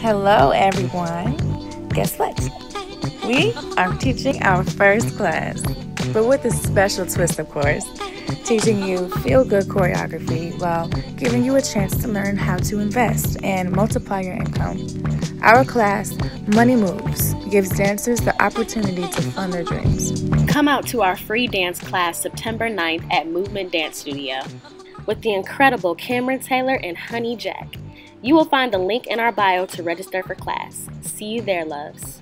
Hello, everyone. Guess what? We are teaching our first class, but with a special twist, of course, teaching you feel good choreography while giving you a chance to learn how to invest and multiply your income. Our class, Money Moves, gives dancers the opportunity to fund their dreams. Come out to our free dance class September 9th at Movement Dance Studio with the incredible Camryn Taylor and Honeyjack. You will find the link in our bio to register for class. See you there, loves.